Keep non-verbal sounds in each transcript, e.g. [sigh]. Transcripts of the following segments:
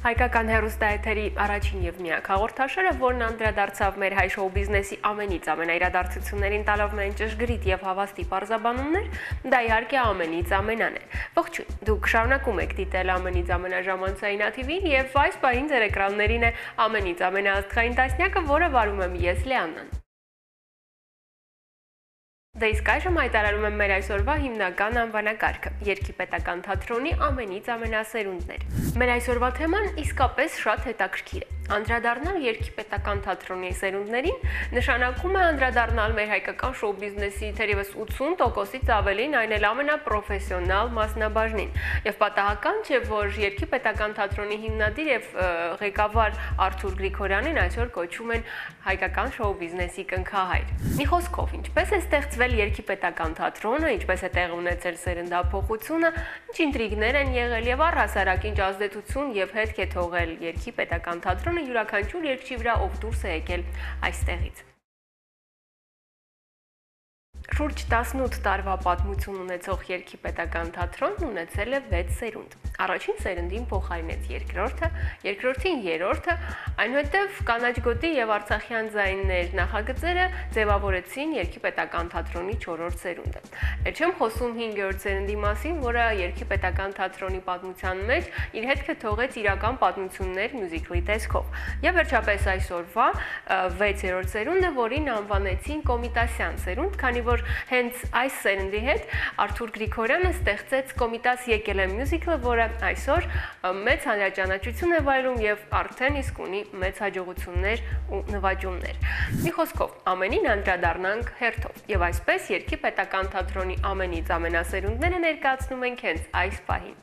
Հայկական հերոստայեթերի առաջին եւ միակ հաղորդաշարը, որն անդրադարձավ մեր հայ շոու բիզնեսի ամենից ամենաիրադարձություններին տալով մեզ ճշգրիտ եւ հավաստի բարձաբանումներ, դա իհարկե ամենից ամենան է։ Ողջույն։ Դուք շարունակում եք դիտել ամենից ամենաժամանցային ԱԹՎ-ին եւ այս պահին ձեր էկրաններին է ամենից ամենաաստղային տասնյակը, որը վարում եմ ես Լեաննան։ Դե իսկ այժմ հայտարարում եմ մեր այսօրվա հիմնական անվանակարգը՝ Երկի պետական թատրոնի ամենից ամենասերունդներ։ Մեր այսօրվա թեման իսկապես շատ հետաքրքիր է։ Անդրադառնալ երկի պետական թատրոնի սերունդներին նշանակում է անդրադառնալ մեր հայկական շոու բիզնեսի թերևս 80%-ից ավելին, այն էլ ամենապրոֆեսիոնալ մասնաբաժնին։ Եվ պատահական չէ, որ երկի պետական թատրոնի հիմնադիր եւ ղեկավար Արթուր Գրիգորյանին այսօր կոչում են հայկական շոու բիզնեսի կնքահայր։ Մի խոսքով, ինչպես է ստեղծվել երկի պետական թատրոնը, ինչպես է տեղ ունեցել սերնդափոխությունը, ինչ ինտրիգներ են եղել եւ առհասարակ ինչ ազդեցություն եւ հետք է թողել երկի պետական թատրոնը յուրաքանչյուր երկրի վրա ով դուրս է եկել այստեղից։ Շուրջ 18 տարվա պատմություն ունեցող երկի պետական թատրոնն ունեցել է 6 սերունդ։ Առաջին սերնդին փոխարինեց երկրորդը, երկրորդին երրորդը, այնուհետև կանաչ գոտի եւ արցախյան ձայններ նախագծերը ձևավորեցին երկի պետական թատրոնի 4-րդ սերունդը։ Էլ չեմ խոսում 5-րդ սերնդի մասին, որը երկի պետական թատրոնի պատմության մեջ իր հետքը թողեց իրական պատմություններ մյուզիկլի տեսքով։ Եվ վերջապես այսօրվա 6-րդ սերունդը, որին անվանեցին Կոմիտասյան սերունդ, քանի որ հենց այս սերնդի հետ Արթուր Գրիգորյանը ստեղծեց Կոմիտաս եկել է մյուզիկլը, որը այսօր մեծ հանրաճանաչություն է վայելում եւ արդեն իսկ ունի մեծ հաջողություններ ու նվաճումներ։ Մի խոսքով, ամենին անդրադառնանք հերթով եւ այսպես երկի պետական թատրոնի ամենից ամենասերունդները ներկայացնում ենք հենց այս պահին։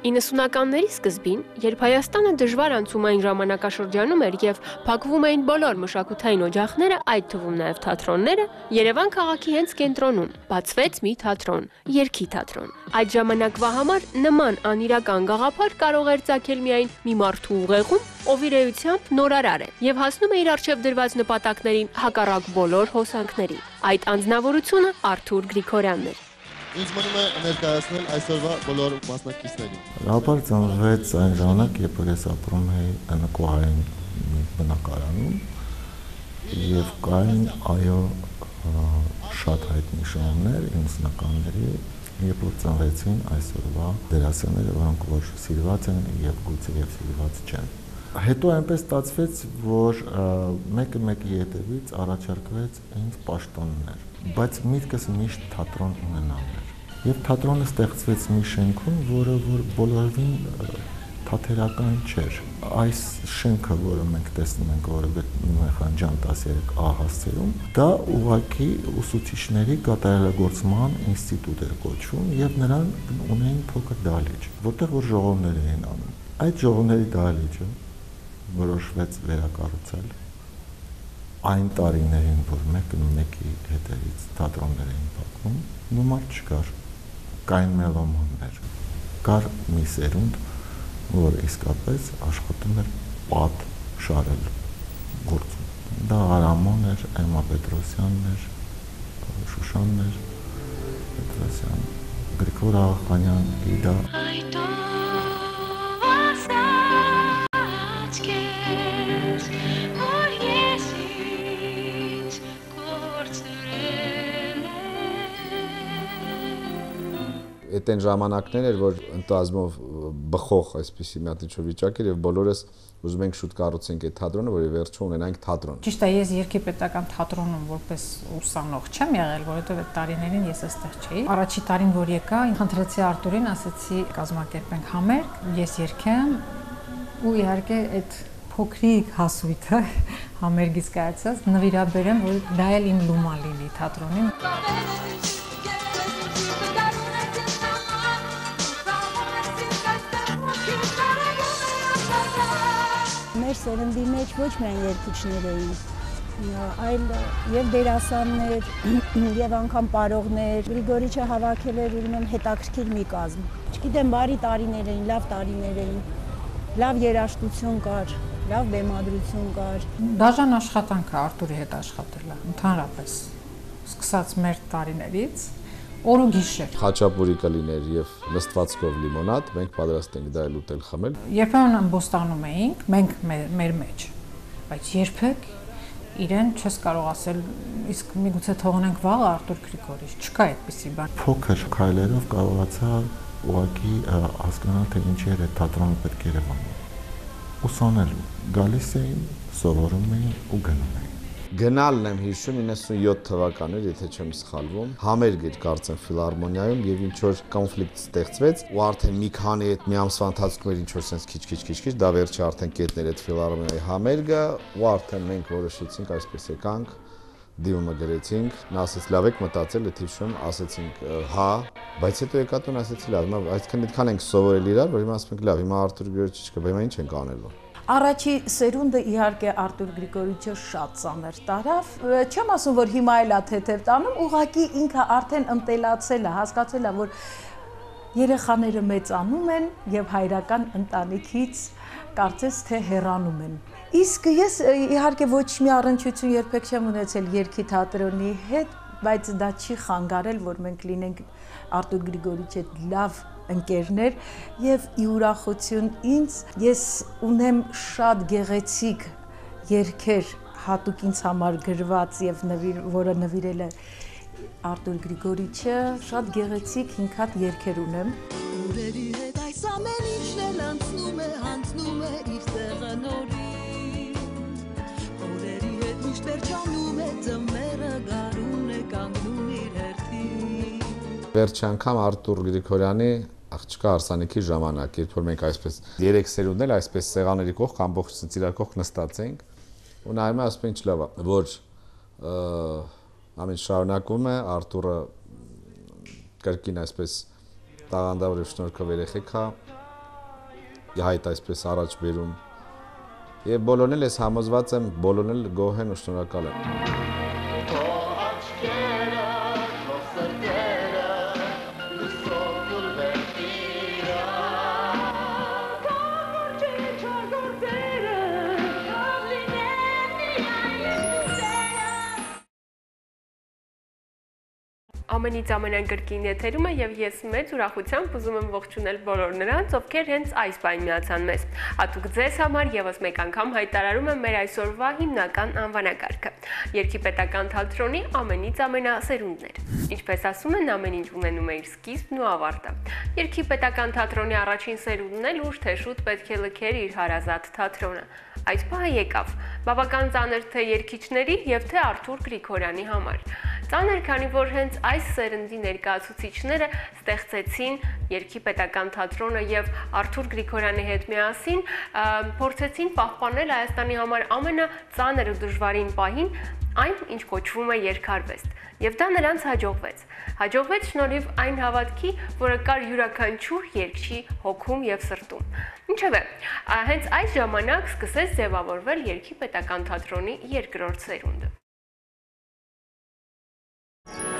90-ականների սկզբին, երբ Հայաստանը դժվար անցումային ժամանակաշրջանում էր եւ փակվում էին բոլոր մշակութային օջախները, այդ թվում նաեւ թատրոնները, Երևան քաղաքի հենց կենտրոնում բացվեց մի թատրոն՝ Երգի թատրոն։ Այդ ժամանակվա համար նման անիրական գաղափար կարող էր ցակել միայն մի մարդու ուղեղում, ով իր էությամբ նորարար է եւ հասնում է իր արժեվ դրված նպատակներին հակառակ բոլոր հոսանքների։ Այդ անznավորությունը Արթուր Գրիգորյանն էր ինձ մնում է ներկայացնել այսօրվա բոլոր մասնակիցներին։ Ռապար ծնվեց այն ժամանակ, երբ որ ես ապրում էի Նկոհային բնակարանում եւ կային այո շատ հայտնի շոուներ 90-ականների երբ որ ծնվեցին այսօրվա դերասանները, որոնք որ սիրված են եւ գուցե եւ սիրված չեն։ Հետո այնպես ստացվեց, որ մեկը մեկի հետևից առաջարկվեց ինձ պաշտոններ, բայց միտքս միշտ թատրոն ունենալն Եվ թատրոնը ստեղծվեց մի շենքում, որը որ բոլորովին թատերական չէր։ Այս շենքը, որը մենք տեսնում ենք, որը Նուհ Խանջան 13A հասցեում, դա ուղակի ուսուցիչների կատարելագործման ինստիտուտ էր կոչվում եւ նրան ունեին փոքր դահլիճ, որտեղ որ ժողովներ էին անում։ Այդ ժողովների դահլիճը որոշվեց վերակառուցել այն տարիներին, որ մեկը մեկի հետևից թատրոններ էին փակվում, նոմար չկար կային մելոմաններ։ Կար մի սերունդ, որ իսկապես աշխատում էր պատ շարել գործում։ Դա Արամոն էր, Էմա Պետրոսյանն էր, Շուշանն էր, Պետրոսյան, Գրիգոր Աղախանյան, Իդա։ Այդո այդ այն ժամանակներ էր, որ ընտազմով բխող այսպեսի մի հատ ինչ-որ վիճակ էր եւ բոլորս ուզում ենք շուտ կառուցենք այդ թատրոնը, որի վերջը ունենանք թատրոն։ Ճիշտ է, ես երկի պետական թատրոնում որպես ուսանող չեմ եղել, որովհետեւ այդ տարիներին ես այստեղ չէի։ Առաջի տարին, որ եկա, խնդրեցի Արտուրին, ասացի կազմակերպենք համերգ, ես երկեմ ու իհարկե այդ փոքրիկ հասույթը [laughs] համերգից կայացած նվիրաբերեմ, որ դա էլ իմ լումա լինի թատրոնին։ մեր սերնդի մեջ ոչ միայն երգիչներ էին, այլ եւ դերասաններ [clears throat] եւ անգամ պարողներ Գրիգորիչը հավաքել էր ուրեմն հետաքրքիր մի կազմ չգիտեմ բարի տարիներ էին լավ տարիներ էին լավ երաժշտություն կար լավ բեմադրություն կար դաժան աշխատանքը Արտուրի հետ աշխատելը ընդհանրապես սկսած մեր տարիներից օր ու գիշեր։ Խաչապուրի կլիներ եւ նստվածքով լիմոնադ, մենք պատրաստ ենք դա էլ ուտել խմել։ Երբեմն ամբոստանում էինք, մենք մեր մեջ, բայց երբեք իրեն չես կարող ասել իսկ միգուցե թողնենք վաղ Արտուր Գրիգորից չկա այդպեսի բան փոքր քայլերով կարողացա ուղղակի հասկանալ թե ինչի էր այդ թատրոնը պետք Երևանում ուսանել գալիս էին սովորում էին ու գնում Գնալն եմ հիշում 97 թվականներ, եթե չեմ սխալվում, համերգ էր կարծեմ ֆիլհարմոնիայում եւ ինչ որ կոնֆլիկտ ստեղծվեց ու արդեն մի քանի այդ մի ամսվա ընթացքում էր ինչ որ sense քիչ-քիչ-քիչ-քիչ դա վերջը արդեն կետներ այդ ֆիլհարմոնիայի համերգը ու արդեն մենք որոշեցինք այսպես եկանք դիմումը գրեցինք, նա ասաց լավ եք մտածել, այդ հիշում ասացինք հա, բայց հետո եկա տուն ասացի լավ, այսքան այդքան ենք սովորել իրար, որ հիմա ասում ենք լավ, հիմա Արտուր Գրիգորյանը չկա, հիմա ինչ ենք անելու։ Առաջի սերունդը իհարկե Արտուր Գրիգորիչը շատ ծանր տարավ։ Չեմ ասում, որ հիմա էլ է թեթև տանում, ուղղակի ինքը արդեն ընտելացել է, հասկացել է, որ երեխաները մեծանում են եւ հայրական ընտանիքից կարծես թե հեռանում են։ Իսկ ես իհարկե ոչ մի առնչություն երբեք չեմ ունեցել երկի թատրոնի հետ, բայց դա չի խանգարել, որ մենք լինենք Արտուր Գրիգորիչ հետ լավ ընկերներ եւ ի ուրախություն ինձ ես ունեմ շատ գեղեցիկ երգեր հատուկ ինձ համար գրված եւ նվիր, որը նվիրել է Արտուր Գրիգորիչը շատ գեղեցիկ 5 հատ երգեր ունեմ Ուրերի հերթին Վերջ անգամ Արտուր Գրիգորյանի աղջկա հարսանիքի ժամանակ, երբ որ մենք այսպես երեք սերունդն էլ այսպես սեղաների կողք ամբողջ իրար կողք նստած էինք ու նայում եմ ասում ինչ լավ է, որ ամեն շարունակվում է Արտուրը կրկին այսպես տաղանդավոր եւ շնորհքով երեխեք է հայտ այսպես առաջ բերում եւ բոլորն էլ ես համոզված եմ բոլորն էլ գոհ են ու շնորհակալ են ամենից ամենակրկին եթերում է եւ ես մեծ ուրախությամբ ուզում եմ ողջունել բոլոր նրանց, ովքեր հենց այս բան միացան մեզ։ Հատուկ ձեզ համար եւս մեկ անգամ հայտարարում եմ մեր այսօրվա հիմնական անվանակարգը։ Երկի պետական թատրոնի ամենից ամենասերունդներ։ Ինչպես ասում են, ամեն ինչ ունենում է իր սկիզբն ու ավարտը։ Երկի պետական թատրոնի առաջին սերունդն էլ ուշ թե շուտ պետք է լքեր իր հարազատ թատրոնը։ Այդ պահը եկավ։ Բավական ծանր թե երկիչների եւ թե Արթուր Գրիգորյանի համար։ Ծանր, քանի որ հենց այս սերնդի ներկայացուցիչները ստեղծեցին Երկի պետական թատրոնը եւ Արթուր Գրիգորյանի հետ միասին փորձեցին պահպանել Հայաստանի համար ամենածանր ու դժվարին պահին այն, ինչ կոչվում է երկարվեստ։ Եվ դա նրանց հաջողվեց։ Հաջողվեց շնորհիվ այն հավատքի, որը կար յուրաքանչյուր երկչի հոգում եւ սրտում։ Ինչևէ, հենց այս ժամանակ սկսեց ձևավորվել Երկի պետական թատրոնի երկրորդ սերունդը։ you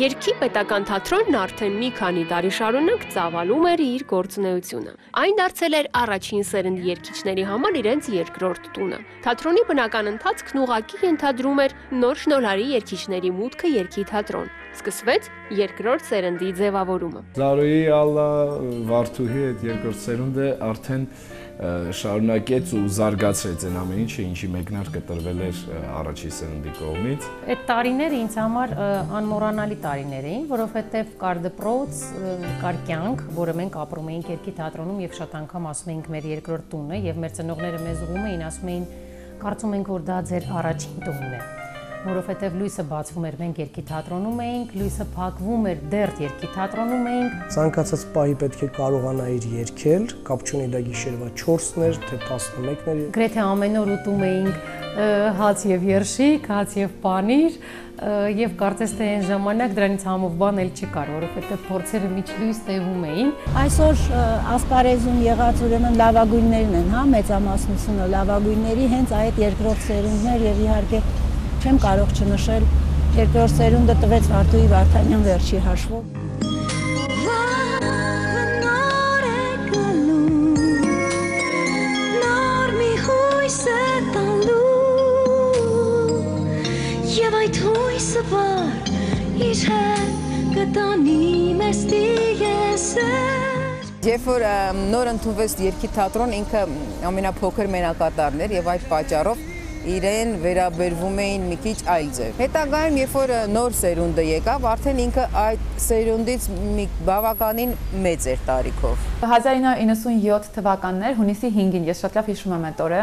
Երկի պետական թատրոնն արդեն մի քանի տարի շարունակ ծավալում էր իր գործունեությունը։ Այն դարձել էր առաջին սերնդի երկիչների համար իրենց երկրորդ տունը։ Թատրոնի բնական ընթացքն ուղակի ենթադրում էր նոր շնորհարի երկիչների մուտքը երկի թատրոն։ Սկսվեց երկրորդ սերնդի ձևավորումը։ Զարոյի Ալլա Վարդուհի այդ երկրորդ սերունդը արդեն շարունակեց ու զարգացրեց այն ամեն ինչը, ինչի մեկնարկը տրվել էր առաջի սերնդի կողմից։ Այդ տարիները ինձ համար անմոռանալի տարիներ էին, որովհետև կար դպրոց, կար կյանք, որը մենք ապրում էինք երկի թատրոնում եւ շատ անգամ ասում էինք մեր երկրորդ տունը եւ մեր ծնողները մեզ ուղում էին, ասում էին կարծում ենք որ դա ձեր առաջին տունն է որովհետև լույսը բացվում էր մենք երկի թատրոնում էինք, լույսը փակվում էր դեռ երկի թատրոնում էինք։ Ցանկացած պահի պետք է կարողանայիր երգել, կապ չունի դա գիշերվա 4-ն էր, թե 11-ն էր։ Գրեթե ամեն օր ուտում էինք հաց եւ երշիկ, հաց եւ պանիր, եւ կարծես թե այն ժամանակ դրանից համով բան էլ չկար, որովհետեւ փորձերը միջլույս տևում էին։ Այսօր ասպարեզում եղած ուրեմն լավագույններն են, հա, մեծամասնությունը լավագույնների հենց այդ երկրորդ սերունդներ եւ իհարկե չեմ կարող չնշել, երկրորդ սերունդը տվեց Վարդուհի Վարդանյան վերջի հաշվով։ Եվ այդ հույսը վար իր հետ կտանի մեստի եսեր Երբ որ նոր ընդունվեց երկի թատրոն, ինքը ամենափոքր մենակատարն էր եւ այդ պատճառով իրեն վերաբերվում էին մի քիչ այլ ձև։ Հետագայում, երբ որ նոր սերունդը եկավ, արդեն ինքը այդ սերունդից մի բավականին մեծ էր տարիքով։ 1997 թվականներ, հունիսի 5-ին ես շատ լավ հիշում եմ այդ օրը,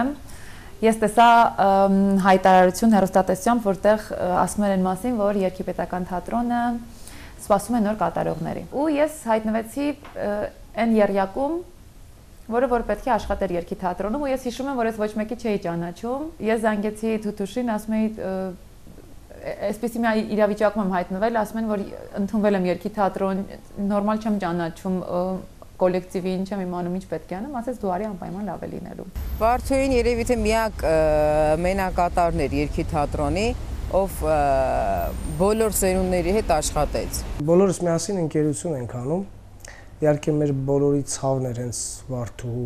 ես տեսա հայտարարություն հերոստատեսությամբ, որտեղ ասում են մասին, որ Երկիպետական թատրոնը սպասում է նոր կատարողների։ Ու ես հայտնվեցի այն երյակում, որը որ պետք է աշխատեր երկի թատրոնում ու ես հիշում եմ որ ես ոչ մեկի չէի ճանաչում ես զանգեցի Թութուշին ասում էի այսպեսի մի իրավիճակում եմ հայտնվել ասում են որ ընդունվել եմ երկի թատրոն նորմալ չեմ ճանաչում կոլեկտիվի ինչ եմ իմանում ինչ պետք է անեմ ասես դու արի անպայման լավ է լինելու Վարդուհին երևի թե միակ մենակատարն էր երկի թատրոնի ով բոլոր սերունդների հետ աշխատեց Բոլորս միասին ընկերություն ենք անում Իհարկե մեր բոլորի ցավն էր հենց Վարդուհու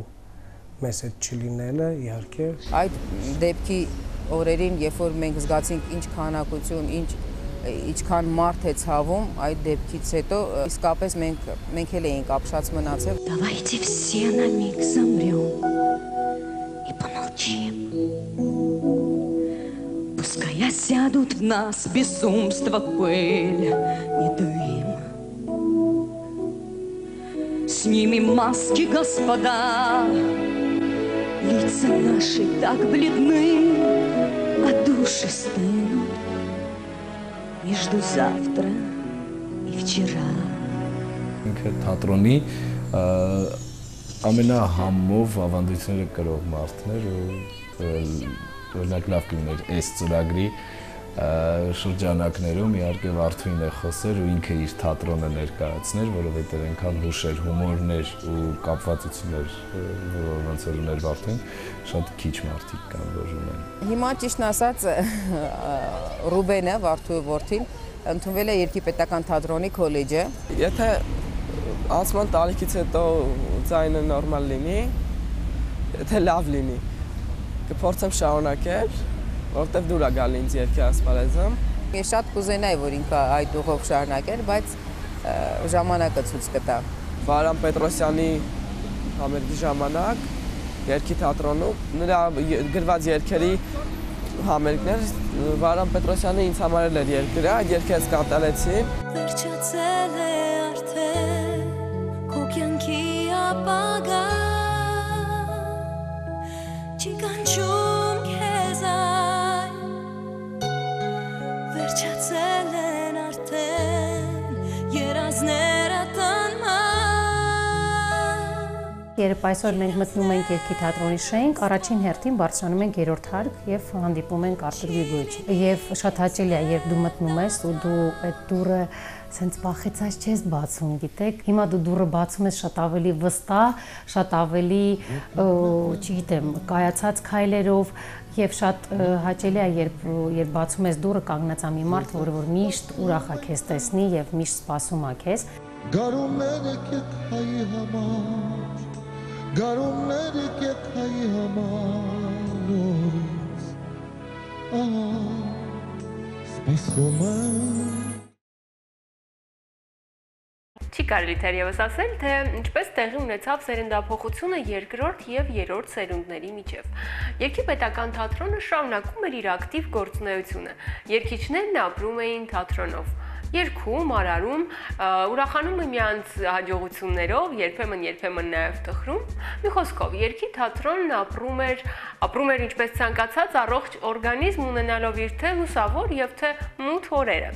մեզ հետ չլինելը, իհարկե։ Այդ դեպքի օրերին, երբ որ մենք զգացինք ինչ քանակություն, ինչ ինչքան մարդ է ցավում այդ դեպքից հետո, իսկապես մենք մենք էլ էինք ապշած մնացել։ Давайте все на миг замрём и помолчим. Пускай осядут в нас безумство пыль и дым. Снимем маски, господа, Лица наши так бледны, А души стынут Между завтра и вчера Ինքը թատրոնի ամենահամով ավանդույթները կրող մարդն էր ու օրինակ լավ կլիներ այս ծրագրի շրջանակներում իհարկե Վարդուին է խոսեր ու ինքը իր թատրոնը ներկայացներ, որովհետև այնքան հուշեր, հումորներ ու կապվածություններ, որոնց որ ուներ Վարդուին, շատ քիչ մարդիկ կան, որ ունեն։ Հիմա ճիշտն ասած Ռուբենը, Վարդուի որդին, ընդունվել է Երկիպետական թատրոնի քոլեջը։ Եթե անցման տարիքից հետո ձայնը նորմալ լինի, եթե լավ լինի, կփորձեմ շարունակել որտեվ դուր է գալի ինձ երկի ասպարեզը։ Ես շատ կուզենայի, որ ինքը այդ ուղով շարունակեր, բայց ժամանակը ցույց կտա։ Վարան Պետրոսյանի համերգի ժամանակ երկի թատրոնում նրա գրված երկերի համերգներ Վարան Պետրոսյանը ինձ համարել էր երկրը, այդ երկը ես կատարեցի։ Վերջացել է արդեն քո կյանքի ապագա Երբ այսօր մենք մտնում ենք երկի թատրոնի շենք, առաջին հերթին բարձրանում ենք երրորդ հարկ եւ հանդիպում ենք Արտուր Գրիգորյանը։ Եվ շատ հաճելի է, երբ դու մտնում ես ու դու այդ դուռը սենց բախեցած չես բացում, գիտեք։ Հիմա դու դուռը բացում ես շատ ավելի վստահ, շատ ավելի, չգիտեմ, կայացած քայլերով, Եվ շատ հաճելի է, երբ երբ բացում ես դուռը կանգնած ամի մարդ, որը որ միշտ ուրախ է քեզ տեսնի եւ միշտ սպասում է քեզ։ Գարուններ եկեք հայի համար, գարուններ եկեք հայի համար նորից, ահա, սպասում եմ Չի կարելի թերևս ասել, թե ինչպես տեղի ունեցավ սերնդափոխությունը երկրորդ եւ երրորդ սերունդների միջև։ Երկի պետական թատրոնը շարունակում էր իր ակտիվ գործունեությունը։ Երկիչներն ապրում էին թատրոնով երկում, արարում, ուրախանում միմյանց հաջողություններով, երբեմն երբեմն նաև տխրում։ Մի խոսքով, երկի թատրոնն ապրում էր, ապրում էր ինչպես ցանկացած առողջ օրգանիզմ ունենալով իր թե լուսավոր եւ թե մութ օրերը։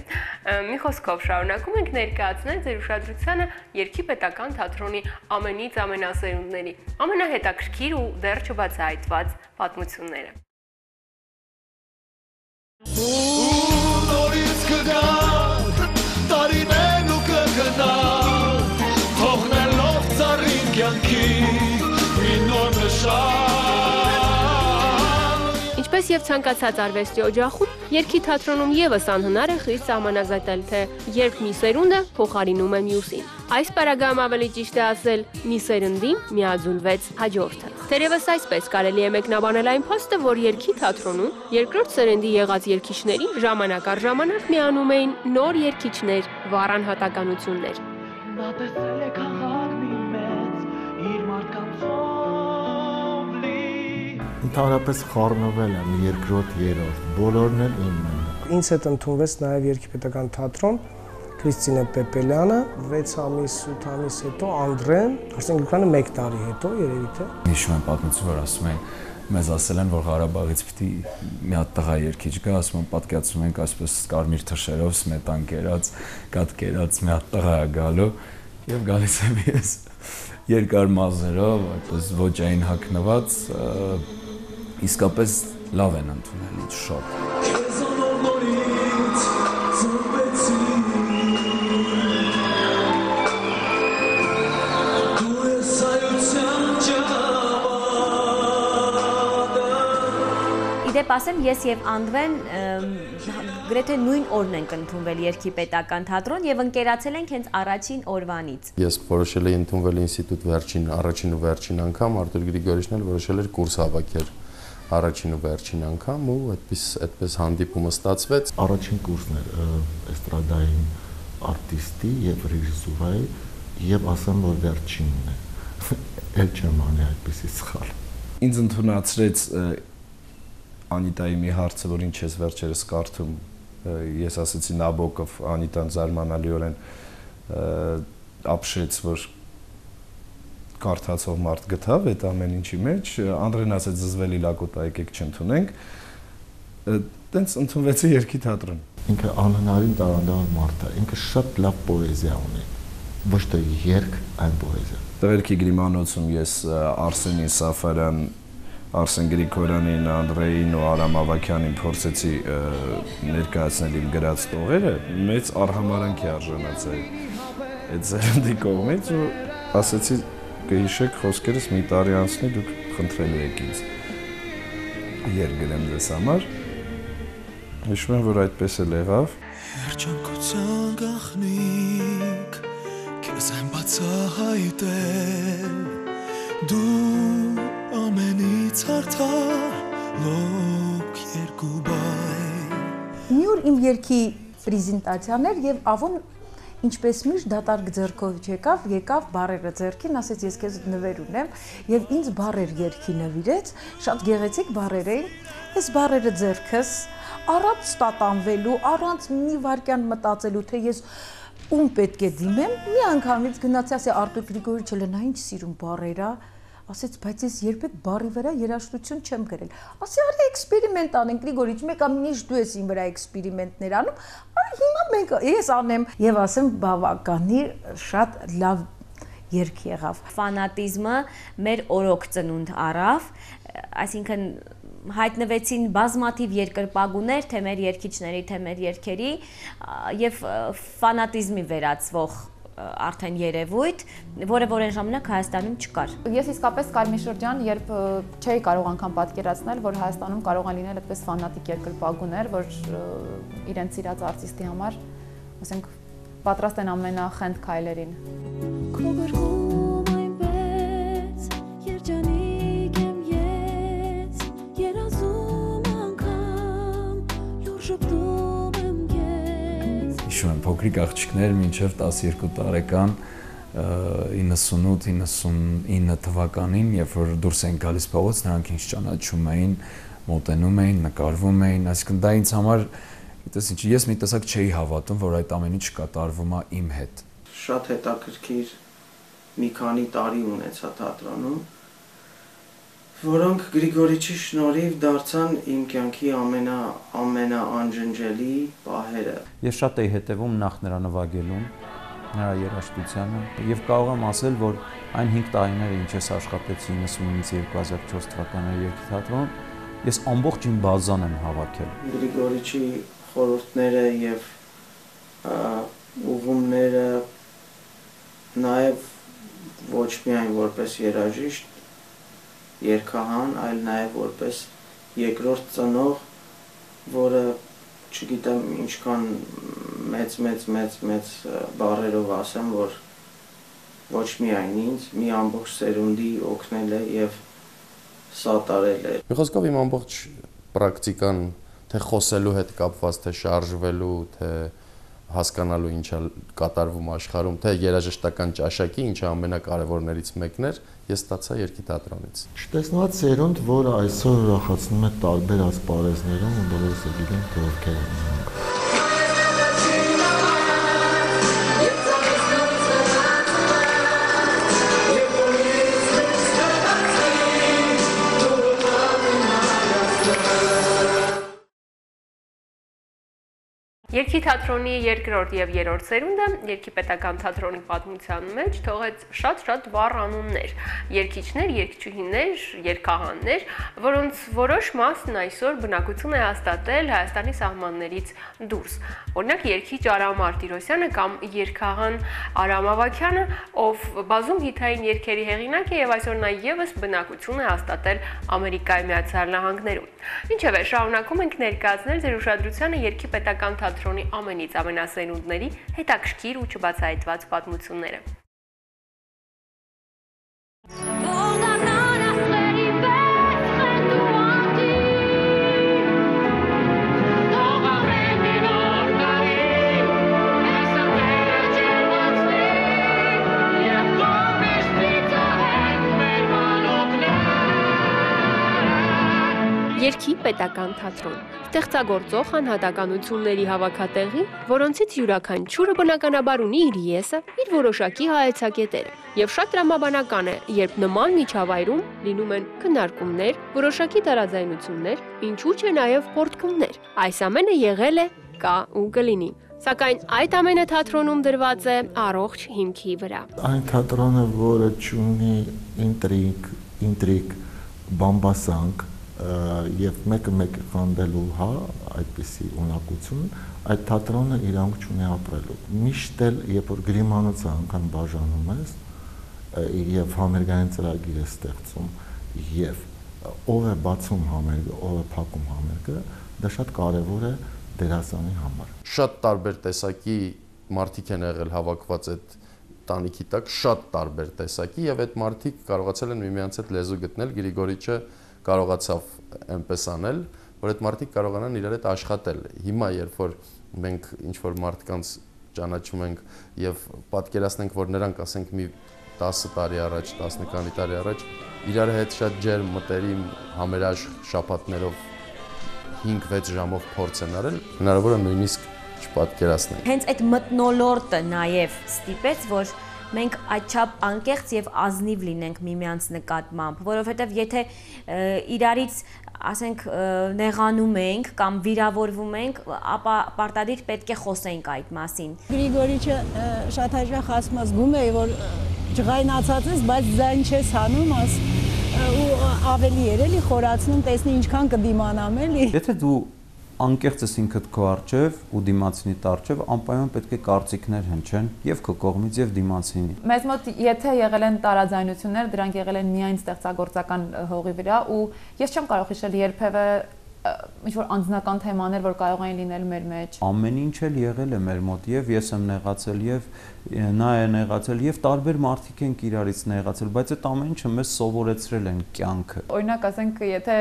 Մի խոսքով շարունակում ենք ներկայացնել ձեր ուշադրությանը երկի պետական թատրոնի ամենից ամենասերունդների ամենահետաքրքիր ու դեռ չբացահայտված պատմությունները։ Նորից կգա կյանքի մի նոր նշան Ինչպես եւ ցանկացած արվեստի օջախում, երկի թատրոնում եւս անհնար է խիստ սահմանազատել, թե երբ մի սերունդը փոխարինում է մյուսին։ Այս պարագայում ավելի ճիշտ է ասել՝ մի սերնդին միաձուլվեց հաջորդը։ Թերևս այսպես կարելի է մեկնաբանել այն փաստը, որ երկի թատրոնում երկրորդ սերնդի եղած երկիչներին ժամանակ առ ժամանակ միանում էին նոր երկիչներ, վառ անհատականություններ։ Նա տեսել Ընդհանրապես խառնվել եմ երկրորդ, երրորդ, բոլորն էլ իմն են։ Ինձ հետ ընդունվեց նաև Երգիպետական թատրոն Քրիստինե Պեպելյանը 6 ամիս, 8 ամիս հետո Անդրեն, ասենք գրկանը 1 տարի հետո երևի թե։ Հիշում եմ պատմություն, որ ասում են մեզ ասել են, որ Ղարաբաղից պիտի մի հատ տղա երկիչ գա, ասում են պատկացում ենք այսպես կարմիր թշերով սմետան կերած, կատ կերած մի հատ տղա է գալու եւ գալիս եմ ես երկար մազերով, այդպես ոճային հակնված, իսկապես լավ են ընդունել, շատ։ Իդեպ ասեմ, ես եւ Անդվեն գրեթե նույն օրն ենք ընդունվել Երկի պետական թատրոն եւ ընկերացել ենք հենց առաջին օրվանից։ Ես որոշել էի ընդունվել ինստիտուտ վերջին, առաջին ու վերջին անգամ, Արտուր Գրիգորյանը էլ որոշել էր կուրս հավաքել առաջին ու վերջին անգամ ու այդպես այդպես հանդիպումը ստացվեց։ Առաջին կուրսն էր էստրադային արտիստի եւ ռեժիսուրայի եւ ասեմ որ վերջինն է։ [laughs] Էլ չեմ անի այդպեսի սխալ։ Ինձ ընդունացրեց Անիտայի մի հարցը, որ ինչ ես վերջերս կարդում, ես ասացի Նաբոկով, Անիտան զարմանալիորեն ապշեց, որ կարդացող մարդ գտավ այդ ամեն ինչի մեջ, Անդրեն ասեց զզվելի լակոտա եկեք չընդունենք, տենց ընդունվեցի երկի թատրոն։ Ինքը անհնարին տարանդալ մարդ է, ինքը շատ լավ պոեզիա ունի, ոչ թե երգ, այլ պոեզիա։ Տղերքի գրիմանոցում ես Արսենի Սաֆարյան Արսեն Գրիգորյանին, Անդրեին ու Արամ Ավակյանին փորձեցի ներկայացնել իմ գրած տողերը, մեծ արհամարանքի արժանացել այդ զերնդի կողմից ու ասեցի կհիշեք խոսքերս մի տարի անցնի դուք խնդրելու եք ինձ երգրեմ ձեզ համար հիշում եմ որ այդպես էլ եղավ Երջանկության գախնիկ քեզ եմ բացահայտել դու ամենից արդար լոկ երկու բայ Մի օր իմ երկի պրեզենտացիան էր եւ ավոն ինչպես միշտ դատարկ ձեռքով չեկավ, եկավ բարերը ձեռքին, ասեց ես քեզ նվեր ունեմ եւ ինձ բարեր երկի նվիրեց, շատ գեղեցիկ բարեր էին։ Այս բարերը ձեռքս առանց ստատանվելու, առանց մի վարքյան մտածելու, թե ես ում պետք է դիմեմ, մի անգամից գնացի ասի Արտուր Գրիգորիչը լնա ինչ սիրուն բարերա, ասեց բայց ես երբեք բարի վրա երաժշտություն չեմ գրել։ Ասի արի էքսպերիմենտ անենք Գրիգորիչ, մեկը միշտ դու ես իմ վրա էքսպերիմենտներ անում, արի հիմա մենք ես անեմ եւ ասեմ բավականի շատ լավ երկ եղավ։ Ֆանատիզմը մեր օրոք ծնունդ առավ, այսինքն հայտնվեցին բազմաթիվ երկրպագուներ, թե մեր երկիչների, թե մեր երկերի եւ ֆանատիզմի վերածվող արդեն երևույթ, որը որ այն ժամանակ Հայաստանում չկար։ Ես իսկապես կար մի շրջան, երբ չէի կարող անգամ պատկերացնել, որ Հայաստանում կարող են լինել այդպես ֆանատիկ երկրպագուներ, որ իրենց սիրած արտիստի համար, ասենք, պատրաստ են ամենախենդ քայլերին։ Քո գրկում այնպես երջանիկ եմ ես երազում անգամ լուր շփտում եմ ես Հիշում եմ փոքրիկ աղջիկներ մինչև 12 տարեկան 98-99 թվականին, երբ որ դուրս էին գալիս փողոց, նրանք ինձ ճանաչում էին, մոտենում էին, նկարվում էին, այսինքն դա ինձ համար Գիտես ինչ, ես մի տեսակ չէի հավատում, որ այդ ամեն ինչ կատարվում է իմ հետ։ Շատ հետաքրքիր մի քանի տարի ունեցա թատրոնում, որոնք Գրիգորիչի շնորհիվ դարձան իմ կյանքի ամենա ամենաանջնջելի պահերը։ Ես շատ էի հետևում նախ նրա նվագելուն, նրա երաժշտությանը եւ կարող եմ ասել, որ այն 5 տարիները, ինչ ես աշխատեցի 99-ից 2004 թվականների երկի թատրոն, ես ամբողջ իմ բազան եմ հավաքել։ Գրիգորիչի խորհուրդները եւ ուղումները նաեւ ոչ միայն որպես երաժիշտ երկհան, այլ նաեւ որպես երկրորդ ծնող, որը չգիտեմ ինչքան մեծ մեծ մեծ մեծ բարերով ասեմ, որ ոչ միայն ինձ, մի ամբողջ սերունդի օգնել է եւ սատարել է։ Մի խոսքով իմ ամբողջ պրակտիկան թե խոսելու հետ կապված, թե շարժվելու, թե հասկանալու ինչա կատարվում աշխարհում, թե երաժշտական ճաշակի, ինչը ամենակարևորներից մեկն էր, ես ստացա երկի թատրոնից։ Չտեսնված սերունդ, որը այսօր ուրախացնում է տարբեր ասպարեզներում, ու բոլորս գիտենք, թե ովքեր են։ Երկի թատրոնի երկրորդ եւ երրորդ սերունդը Երկի պետական թատրոնի պատմության մեջ թողեց շատ-շատ վառ անուններ՝ երկիչներ, երկչուհիներ, երկհաններ, որոնց որոշ մասն այսօր բնակություն է հաստատել Հայաստանի սահմաններից դուրս։ Օրինակ Երկիչ Արամ Մարտիրոսյանը կամ Երկհան Արամ Ավակյանը, ով բազում հիթային երկերի հեղինակ է եւ այսօր նա եւս բնակություն է հաստատել Ամերիկայի Միացյալ Նահանգներում։ Ինչևէ, շարունակում ենք ներկայացնել ձեր ուշադրությանը Երկի պետական թատրոնի ամենից ամենասերունդների հետաքրքիր ու չբացահայտված պատմությունները։ Երկի պետական թատրոն ստեղծագործող անհատականությունների հավաքատեղի, որոնցից յուրաքանչյուրը բնականաբար ունի իր եսը, իր որոշակի հայեցակետերը։ Եվ շատ տրամաբանական է, երբ նման միջավայրում լինում են քննարկումներ, որոշակի տարաձայնություններ, ինչու՞ չէ նաև փորձքումներ։ Այս ամենը եղել է, կա ու կլինի։ Սակայն այդ ամենը թատրոնում դրված է առողջ հիմքի վրա։ Այն թատրոնը, որը ունի ինտրիգ, ինտրիգ, բամբասանք, եւ մեկը մեկը խանդելու, հա, այդպիսի ունակություն, այդ թատրոնը իրանք չունի ապրելու։ Միշտ էլ երբ որ գրիմանոցը անգամ բաժանում ես եւ համերգային ծրագիր է ստեղծում եւ ով է բացում համերգը, ով է փակում համերգը, դա շատ կարեւոր է դերասանի համար։ Շատ տարբեր տեսակի մարդիկ են եղել հավաքված այդ տանիքի տակ, շատ տարբեր տեսակի եւ այդ մարդիկ կարողացել են միմյանց հետ լեզու գտնել Գրիգորիչը կարողացավ այնպես անել, որ այդ մարդիկ կարողանան իրար հետ աշխատել։ Հիմա երբ որ մենք ինչ որ մարդկանց ճանաչում ենք եւ պատկերացնենք, որ նրանք ասենք մի 10 տարի առաջ, 10 քանի տարի առաջ իրար հետ շատ ջերմ մտերիմ համերաշխ շապատներով 5-6 ժամով փորձ են արել, հնարավոր է նույնիսկ չպատկերացնենք։ Հենց այդ մտնոլորտը նաև ստիպեց, որ մենք այդչափ անկեղծ եւ ազնիվ լինենք միմյանց նկատմամբ, որովհետեւ եթե իրարից ասենք նեղանում ենք կամ վիրավորվում ենք, ապա պարտադիր պետք է խոսենք այդ մասին։ Գրիգորիչը շատ հաճախ ասում զգում է, որ ջղայնացած ես, բայց ձայն չես հանում, աս ու ավելի երելի խորացնում, տեսնի ինչքան կդիմանամ էլի։ Եթե դու անկեղծ ես ինքդ քո արժև ու դիմացինի արժև անպայման պետք է կարծիքներ հնչեն եւ քո կողմից եւ դիմացինի։ Մեզ մոտ եթե եղել են տարաձայնություններ, դրանք եղել են միայն ստեղծագործական հողի վրա ու ես չեմ կարող հիշել երբևէ ինչ որ անձնական թեմաներ, որ կարող են լինել մեր մեջ։ Ամեն ինչ էլ եղել է մեր մոտ եւ ես եմ նեղացել եւ նա է նեղացել եւ տարբեր մարդիկ են իրարից նեղացել, բայց այդ ամեն ինչը մեզ սովորեցրել են կյանքը։ Օրինակ ասենք, եթե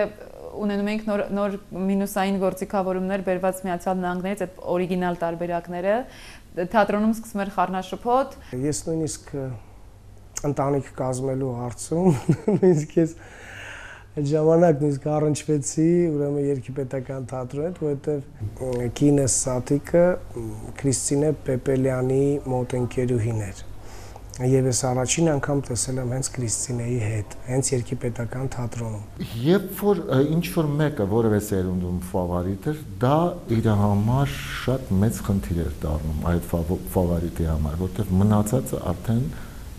ունենում ենք նոր նոր մինուսային գործիքավորումներ բերված Միացյալ Նահանգներից այդ օրիգինալ տարբերակները թատրոնում սկսում էր խառնաշփոթ ես նույնիսկ ընտանիք կազմելու հարցում [laughs] նույնիսկ ես այդ ժամանակ նույնիսկ առնչվեցի ուրեմն երկիպետական թատրոն հետ, որովհետև կինս Սաթիկը Քրիստինե Պեպելյանի մոտ ընկերուհին էր Եվ ես առաջին անգամ տեսել եմ հենց Քրիստինեի հետ, հենց երկի պետական թատրոնում։ Երբ որ ինչ որ մեկը որևէ սերունդում ֆավորիտ էր, դա իր համար շատ մեծ խնդիր էր դառնում այդ ֆավորիտի համար, որտեղ մնացածը արդեն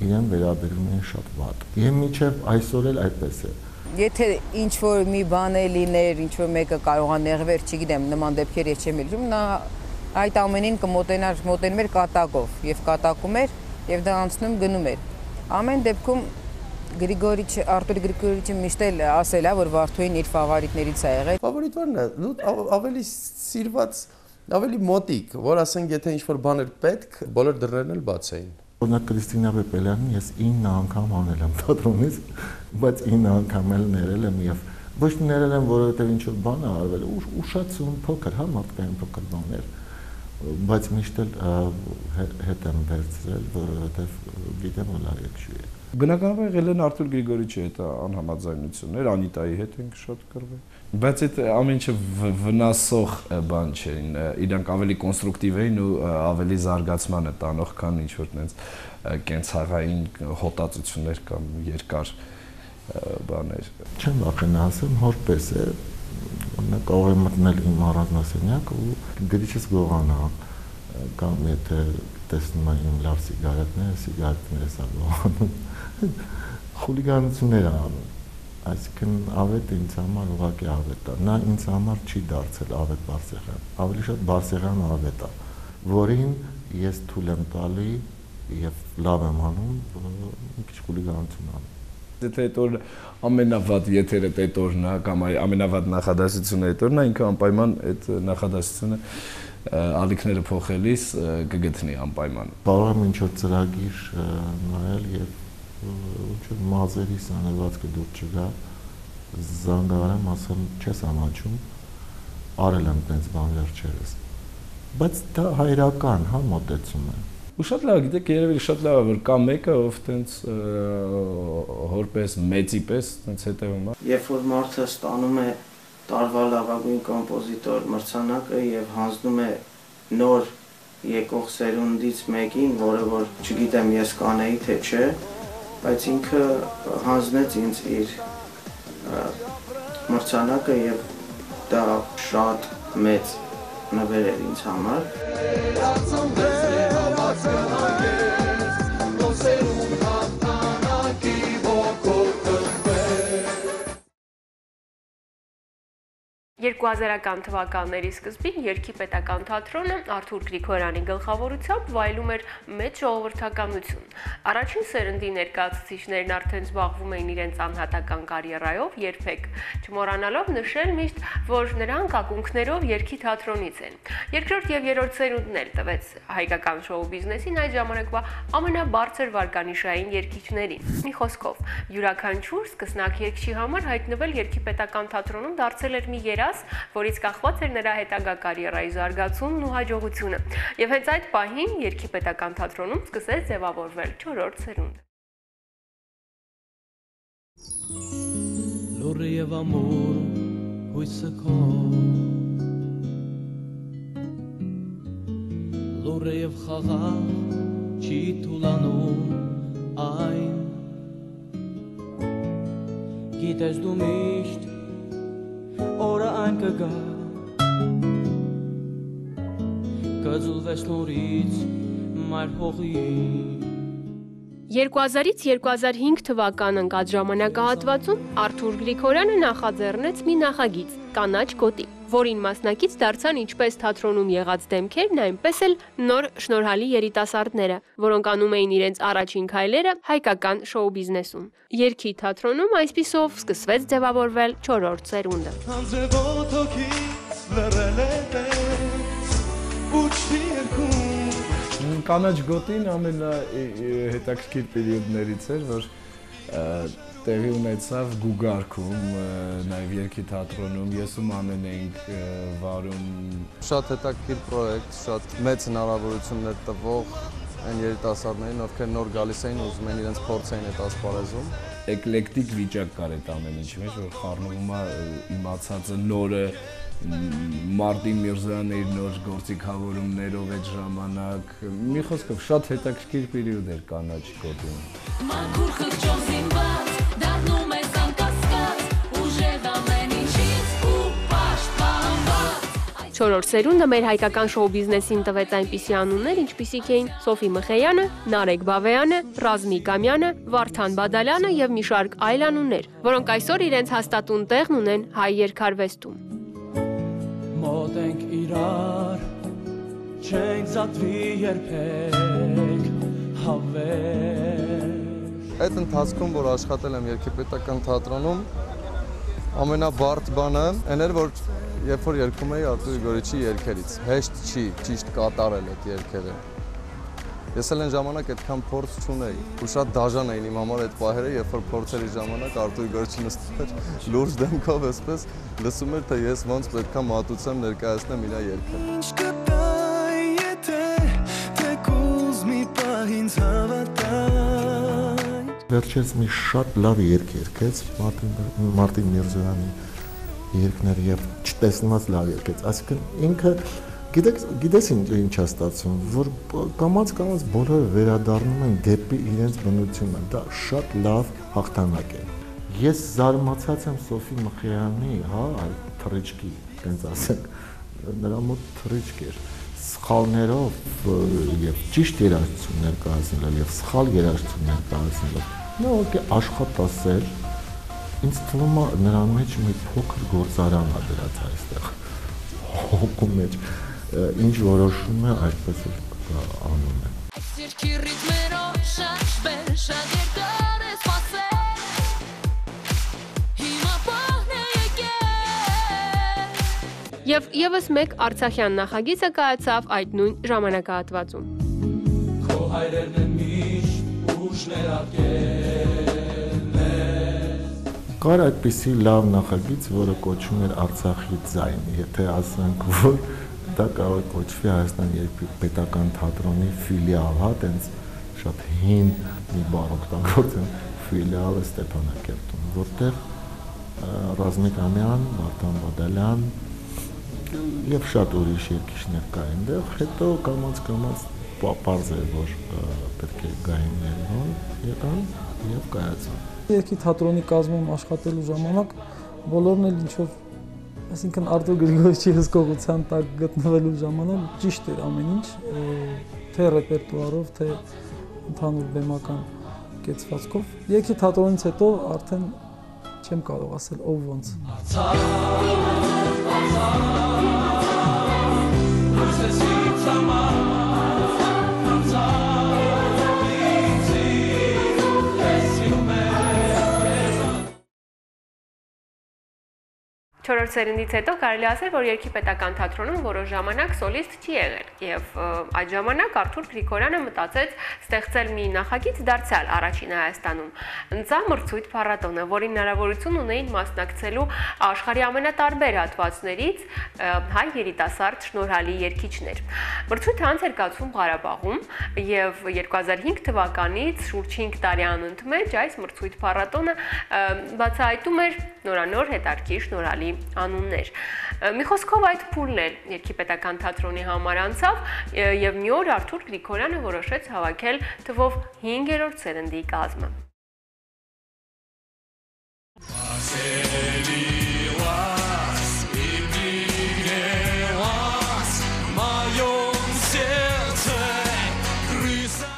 իրեն վերաբերում են շատ վատ։ Եվ միջև այսօր էլ այդպես է։ Եթե ինչ որ մի բան է լիներ, ինչ որ մեկը կարողա նեղվեր, չգիտեմ, նման դեպքեր ես չեմ լսում, նա այդ ամենին կմոտենար, մոտենում էր կատակով եւ կատակում էր եւ դա անցնում գնում էր։ Ամեն դեպքում Գրիգորիչ Արտուր Գրիգորիչը միշտ էլ ասել է, որ Վարդուհին իր ֆավորիտներից է եղել։ Ֆավորիտն է, ավելի սիրված, ավելի մոտիկ, որ ասենք, եթե ինչ-որ բան էր պետք, բոլոր դռներն էլ բաց էին։ Օրինակ Կրիստինա Պեպելյանին ես 9 անգամ անել եմ թատրոնից, բայց 9 անգամ էլ ներել եմ եւ ոչ ներել եմ, որովհետեւ ինչ որ բան է արվել, ուշացում փոքր, հա, մարդկային փոքր բաներ բայց միշտ հետ եմ վերցրել, որովհետև գիտեմ որ լավ չի։ Բնականաբար եղել են Արտուր Գրիգորիչի հետ անհամաձայնություններ, Անիտայի հետ ենք շատ կռվել։ Բայց այդ ամեն ինչը վնասող բան չէին։ Իրանք ավելի կոնստրուկտիվ էին ու ավելի զարգացմանը տանող, քան ինչ որ տենց կենցաղային հոտածություններ կամ երկար բաներ։ Չեմ վախենա ասեմ, հորպես է կարող է մտնել իմ առանձնասենյակ ու գրիչս գողանա կամ եթե տեսնում եմ իմ լավ սիգարետները, սիգարետները սա գողանում [laughs] խուլիգանություններ անում այսինքն ավետը ինձ համար ուղղակի ավետ է նա ինձ համար չի դարձել ավետ Բարսեղյան ավելի շատ Բարսեղյան ավետ է որին ես թույլ եմ տալի եւ լավ եմ անում մի քիչ խուլիգանություն անում եթե այդ օրը ամենավատ եթերը այդ օրն է կամ ամենավատ նախադասությունը այդ օրն է ինքը անպայման այդ նախադասությունը ալիքները փոխելիս կգտնի անպայման։ Կարող եմ ինչ որ ծրագիր նայել եւ ինչ մազերիս անելվածքը դուր չգա զանգարեմ ասեմ չես ամաչում արել եմ տենց բան վերջերս բայց դա հայրական հա մոտեցում է ու շատ լավ գիտեք երևի շատ լավ է որ կա մեկը ով տենց հորպես մեծի պես տենց հետևում է երբ որ մարդը ստանում է տարվա լավագույն կոմպոզիտոր մրցանակը եւ հանձնում է նոր եկող սերունդից մեկին, որը որ չգիտեմ ես կանեի թե չէ, բայց ինքը հանձնեց ինձ իր մրցանակը եւ դա շատ մեծ նվեր էր ինձ համար։ coração. 2000-ական թվականների սկզբին Երգի պետական թատրոնը Արթուր Գրիգորյանի գլխավորությամբ վայելում էր մեծ ժողովրդականություն։ Առաջին սերնդի ներկայացուցիչներն արդեն զբաղվում էին իրենց անհատական կարիերայով, երբեք չմոռանալով նշել միշտ, որ նրանք ակունքներով Երգի թատրոնից են։ Երկրորդ եւ երրորդ սերունդն էլ տվեց հայկական շոու բիզնեսին այդ ժամանակվա ամենաբարձր վարկանիշային երգիչներին։ Մի խոսքով, յուրաքանչյուր սկսնակ երգչի համար հայտնվել Երգի պետական թատրոնում դարձել էր մի կորած, որից կախված էր նրա հետագա կարիերայի զարգացումն ու հաջողությունը։ Եվ հենց այդ պահին Երգի պետական թատրոնում սկսեց ձևավորվել 4-րդ սերունդ։ Լուրը եւ ամուր հույսը քո Լուրը եւ խաղաղ չի թուլանում այն Գիտես դու միշտ օրը այն կգա կծուլվես նորից մայր հողի 2000-ից 2005 թվական ընկած ժամանակահատվածում Արթուր Գրիգորյանը նախաձեռնեց մի նախագիծ՝ կանաչ գոտի, որին մասնակից դարձան ինչպես թատրոնում եղած դեմքերն, այնպես էլ նոր շնորհալի երիտասարդները, որոնք անում էին իրենց առաջին քայլերը հայկական շոու բիզնեսում։ Երկի թատրոնում այսպիսով սկսվեց ձևավորվել 4-րդ սերունդը։ Կանաչ գոտին ամենա հետաքրքիր պերիոդներից էր, որ տեղի ունեցավ Գուգարքում, նաև Երգի թատրոնում, ես ու Մանեն էինք վարում։ Շատ հետաքրքիր պրոյեկտ, շատ մեծ հնարավորություններ տվող այն երիտասարդներին, ովքեր նոր գալիս էին, ուզում են իրենց փորձային այդ ասպարեզում։ Էկլեկտիկ վիճակ կար այդ ամեն ինչի մեջ, որ խառնվում է իմացածը նորը Մարտին Միրզյանը իր նոր գործիքավորումներով այդ ժամանակ մի խոսքով շատ հետաքրքիր պերիոդ էր կանաչ կոդում։ Մաքուր խղճով զինված դառնում ես անկասկած, ուժեղ ամեն ինչից ու պաշտպանված։ Չորրորդ սերունդը մեր հայկական շոու բիզնեսին տվեց այնպիսի անուններ, ինչպիսիք էին Սոֆի Մխեյանը, Նարեկ Բավեյանը, Ռազմիկ Ամյանը, Վարդան Բադալյանը եւ մի շարք այլ անուններ, որոնք այսօր իրենց հաստատուն տեղն ունեն հայ երկարվեստում։ Մոտ ենք իրար, չենք զատվի երբեք, հավեր Այդ ընթացքում, որ աշխատել եմ Երգիպետական թատրոնում, ամենաբարդ բանը այն էր, որ երբ որ երգում էի Արտուր Գրիգորիչի երգերից, հեշտ չի ճիշտ կատարել այդ երգերը։ Ես էլ այն ժամանակ այդքան փորձ չունեի ու շատ դաժան էին իմ համար այդ պահերը, երբ որ փորձերի ժամանակ Արտուր Գրիգորիչը նստել էր լուրջ դեմքով էսպես լսում էր թե ես ոնց պետքա մատուցեմ ներկայացնեմ իր երգը։ Ինչ կտայ ինձ հավատայ Վերջերս մի շատ լավ երգ երգեց Մարտին Մարտին Միրզոյանի երգները եւ չտեսնված լավ երգեց։ Այսինքն ինքը գիտեք գիտես ինչ ինչա ստացվում, որ կամած կամած բոլորը վերադառնում են դեպի իրենց բնությունը։ Դա շատ լավ հաղթանակ է։ Ես զարմացած եմ Սոֆի Մխիյանի, հա, այ թռիչքի, տենց ասենք, նրա մոտ թռիչք էր սխալներով եւ ճիշտ երաժշտություններ կազմել եւ սխալ երաժշտություններ կազմել։ Նա ուղղակի աշխատասեր ինձ թվում է նրա մեջ մի փոքր գործարան է դրած այստեղ հոգու մեջ ինչ որոշում է այդպես էլ անում է Երկի ռիթմերով շաշվել շատ երկար է սպասել Հիմա պահն է եկել Եվ եւս մեկ Արցախյան նախագիծը կայացավ այդ նույն ժամանակահատվածում։ Քո հայրերն են միշտ ուժներ արկել Կար այդպիսի լավ նախագիծ, որը կոչվում էր Արցախի ձայն, եթե ասենք, որ դա կարող է կոչվի Հայաստան երկրի պետական թատրոնի ֆիլիալ, հա, տենց շատ հին մի բառ օգտագործեմ, ֆիլիալը Ստեփանակերտում, որտեղ Ռազմիկ Անյան, Վարդան Բադալյան եւ շատ ուրիշ երկիշներ կային դեղ, հետո կամած կամած պարզ էր, որ պետք է գային Երևան, եկան եւ կայացան։ Երկի թատրոնի կազմում աշխատելու ժամանակ բոլորն էլ ինչ որ այսինքն Արտուր Գրիգորյevի հսկողության տակ գտնվելու ժամանակ ճիշտ էր ամեն ինչ, թե ռեպերտուարով, թե ընդհանուր բեմական կեցվածքով։ Երկի թատրոնից հետո արդեն չեմ կարող ասել ով ոնց։ Չորրորդ սերնդից հետո կարելի ասել, որ երկի պետական թատրոնում որոշ ժամանակ սոլիստ չի եղել եւ այդ ժամանակ Արթուր Գրիգորյանը մտածեց ստեղծել մի նախագիծ դարձյալ առաջին Հայաստանում ընծա մրցույթ փառատոնը, որին հնարավորություն ունեին մասնակցելու աշխարհի ամենատարբեր հատվածներից հայ երիտասարդ շնորհալի երգիչներ։ Մրցույթը անց էր կացվում Ղարաբաղում եւ 2005 թվականից շուրջ 5 տարի անընդմեջ այս մրցույթ փառատոնը բացահայտում էր նորանոր հետարքի շնորհալի անուններ։ Մի խոսքով այդ փուլն էլ երկի պետական թատրոնի համար անցավ եւ մի օր Արթուր Գրիգորյանը որոշեց հավաքել թվով 5-րդ սերնդի կազմը։ Ասելի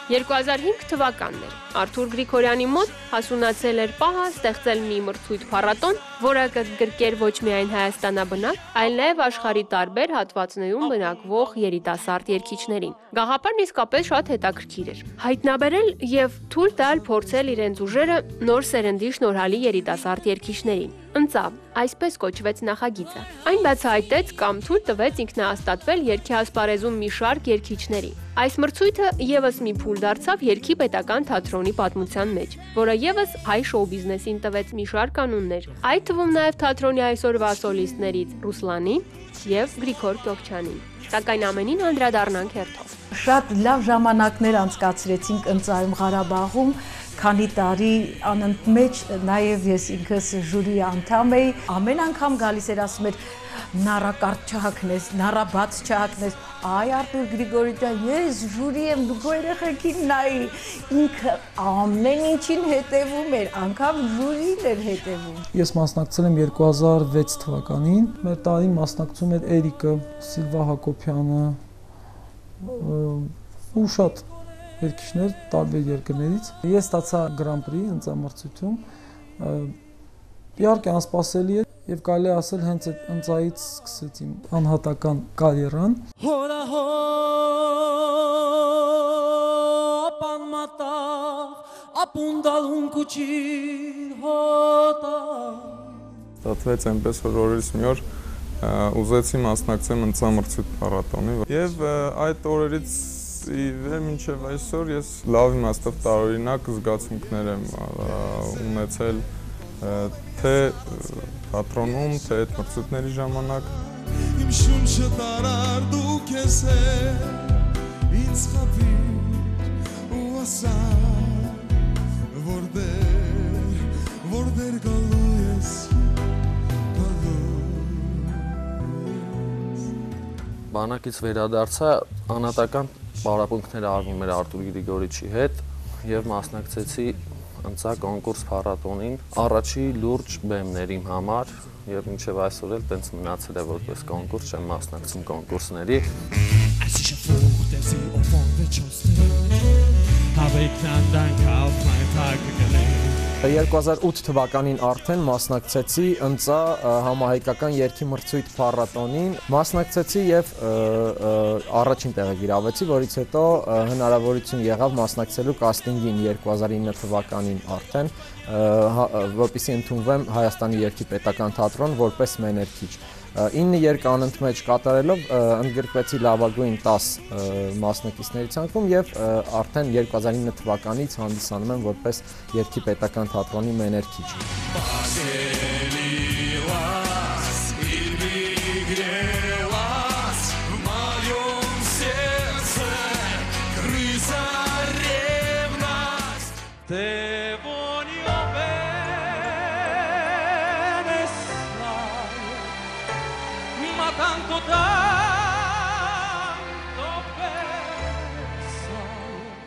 2005 թվականն էր։ Արթուր Գրիգորյանի մոտ հասունացել էր պահը ստեղծել մի մրցույթ փառատոն, որը կգրկեր ոչ միայն Հայաստանաբնակ, այլ նաև աշխարհի տարբեր հատվածներում բնակվող երիտասարդ երգիչներին։ Գաղափարն իսկապես շատ հետաքրքիր էր։ Հայտնաբերել եւ թույլ տալ փորձել իրենց ուժերը նոր սերնդի շնորհալի երիտասարդ երգիչներին։ Ընծավ, այսպես կոչվեց նախագիծը։ Այն բացահայտեց կամ թույլ տվեց ինքնահաստատվել երկի ասպարեզում մի շարք երգիչների։ Այս մրցույթը եւս մի փուլ դարձավ երկի պետական թատրոնի պատմության մեջ, որը եւս հայ շոու բիզնեսին տվեց մի շարք անուններ, այդ թվում նաեւ թատրոնի այսօրվա սոլիստներից Ռուսլանին եւ Գրիգոր Կյոքչյանին։ Սակայն ամենին անդրադառնանք հերթով։ Շատ լավ ժամանակներ անցկացրեցինք ընծայում Ղարաբաղում, քանի տարի անընդմեջ նաև ես ինքս ժյուրի անդամ էի, ամեն անգամ գալիս էր ասում էր նարակարդ չհակնես, նարաբաց չհակնես։ Այ Արտուր Գրիգորի ջան, ես ժյուրի եմ, դու քո երեխեքին նայի։ Ինքը ամեն ինչին հետևում էր, անգամ ժյուրին էր հետևում։ Ես մասնակցել եմ 2006 թվականին։ Մեր տարին մասնակցում էր Էրիկը, Սիլվա Հակոբյանը, ու շատ երկիշներ տարբեր երկրներից։ Ես ստացա Grand Prix ընծամրցություն։ Իհարկե անսպասելի է եւ կարելի ասել հենց այդ ընծայից սկսեց իմ անհատական կարիերան։ Հորա հո պանմատա ապունդալուն կուչի հոտա Ստացվեց այնպես որ օրերից մի օր ուզեցի մասնակցեմ ընծամրցույթ փառատոնի եւ այդ օրերից ի մինչև այսօր ես լավ իմաստով տարօրինակ զգացմունքներ եմ ունեցել թե թատրոնում, թե այդ մրցույթների ժամանակ։ Իմ շունչը տարար դու քեզ ինձ խափիր ու ասա որտեր որտեր գալու ես բանակից վերադարձա անատական պարապմունքներ արվում էր Արտուր Գրիգորիչի հետ եւ մասնակցեցի ընծա կոնկուրս փառատոնին առաջի լուրջ բեմներ իմ համար եւ մինչեւ այսօր էլ տենց մնացել է որպես կոնկուրս չեմ մասնակցում կոնկուրսների Als ich erfuhr, sie auf der Choste habe ich dann dank auf mein Tag gelegt 2008 թվականին արդեն մասնակցեցի ընծա համահայկական երկի մրցույթ փառատոնին, մասնակցեցի եւ առաջին տեղը գիրավեցի, որից հետո հնարավորություն եղավ մասնակցելու կաստինգին 2009 թվականին արդեն, որպեսզի ընդունվեմ Հայաստանի երկի պետական թատրոն որպես մեներքիչ։ 9 երկ անընդմեջ կատարելով ընդգրկվեցի լավագույն 10 մասնակիցների ցանկում եւ արդեն 2009 թվականից հանդիսանում եմ որպես երկի պետական թատրոնի մեներքիչ։ Te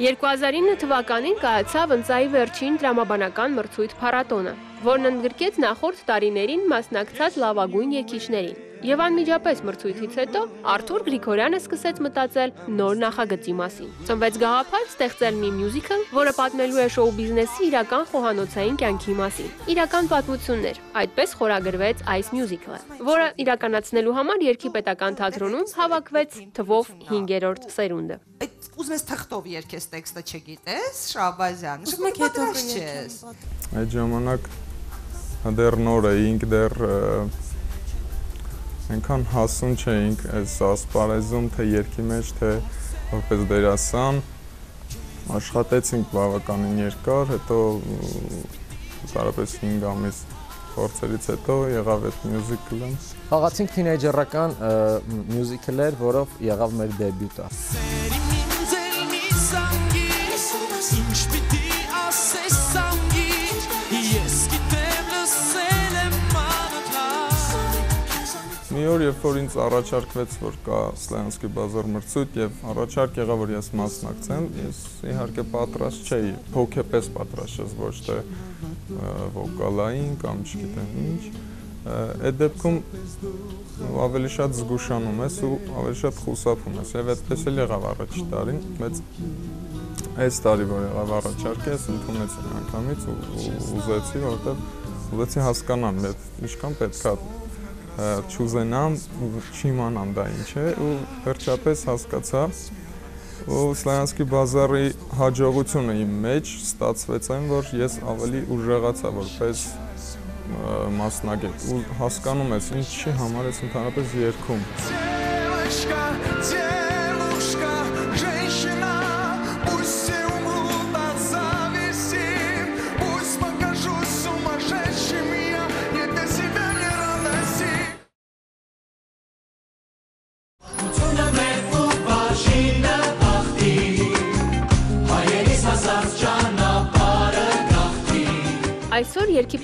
2009 թվականին կայացավ ընծայի վերջին դրամաբանական մրցույթ փառատոնը, որն ընդգրկեց նախորդ տարիներին մասնակցած լավագույն երգիչներին։ Եվ անմիջապես մրցույթից հետո Արթուր Գրիգորյանը սկսեց մտածել նոր նախագծի մասին։ Ծնվեց գաղափար ստեղծել մի մյուզիկլ, որը պատմելու է շոու բիզնեսի իրական խոհանոցային կյանքի մասին։ Իրական պատմություններ։ Այդպես խորագրվեց այս մյուզիկլը, որը իրականացնելու համար Երկի պետական թատրոնում հավաքվեց թվով 5-րդ սերունդը։ Ուզում ես թղթով երկես տեքստը չգիտես, Շաբազյան, Ուզում եք հետո չես։ Այդ ժամանակ դեռ նոր էինք, դեռ այնքան հասուն չէինք այս ասպարեզում, թե երկի մեջ, թե որպես դերասան աշխատեցինք բավականին երկար, հետո տարապես 5 ամիս փորձերից հետո եղավ այդ մյուզիկլը։ Խաղացինք թինեյջերական մյուզիկլեր, որով եղավ մեր դեբյուտը։ ինչ պիտի Մի օր, երբ որ ինձ առաջարկվեց, որ կա Սլյանսկի բազար մրցույթ եւ առաջարկ եղավ, որ ես մասնակցեմ, ես իհարկե պատրաստ չէի, հոգեպես պատրաստ ես, ոչ թե վոկալային կամ չգիտեմ ինչ։ Այդ դեպքում ավելի շատ զգուշանում ես ու ավելի շատ խուսափում ես եւ այդպես էլ եղավ առաջի տարին, բայց այս տարի որ եղավ առաջարկը, ես ընդունեցի անգամից ու ուզեցի, որովհետեւ ուզեցի հասկանամ, այդ ինչքան պետքա չուզենամ ու չիմանամ դա ինչ է ու վերջապես հասկացա ու Սլայանսկի բազարի հաջողությունը իմ մեջ ստացվեց այն որ ես ավելի ուժեղացա որպես մասնագետ ու հասկանում ես ինչի համար ես ընդհանրապես երգում Девочка,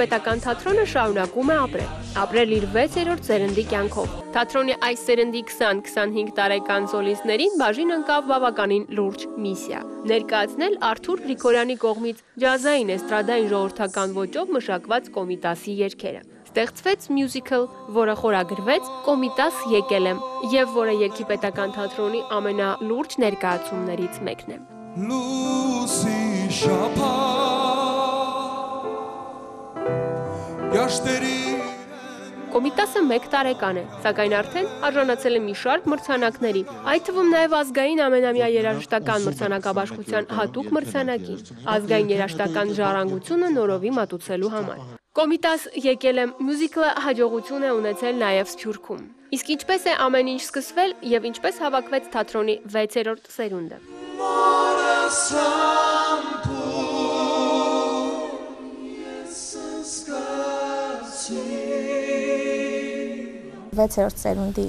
պետական թատրոնը շարունակում է ապրել։ Ապրել իր 6-րդ սերնդի կյանքով։ Թատրոնի այս սերնդի 20-25 տարեկան սոլիստներին բաժին ընկավ բավականին լուրջ միսիա։ Ներկայացնել Արթուր Գրիգորյանի կողմից ջազային էստրադային ժողովրդական ոճով մշակված Կոմիտասի երգերը։ Ստեղծվեց մյուզիկլ, որը խորագրվեց Կոմիտաս եկել եմ եւ որը Երկի պետական թատրոնի ամենալուրջ ներկայացումներից մեկն է։ Լուսի շապա Գաշտերի Կոմիտասը 1 տարեկան է, սակայն արդեն արժանացել է մի շարք մրցանակների, այդ թվում նաև ազգային ամենամյա երաժշտական մրցանակաբաշխության հատուկ մրցանակին, ազգային երաժշտական ժառանգությունը նորովի մատուցելու համար։ Կոմիտաս եկել եմ մյուզիկլը հաջողություն է ունեցել նաև Սփյուռքում։ Իսկ ինչպես է ամեն ինչ սկսվել եւ ինչպես հավաքվեց թատրոնի 6-րդ սերունդը։ Մորս 6-րդ սերունդի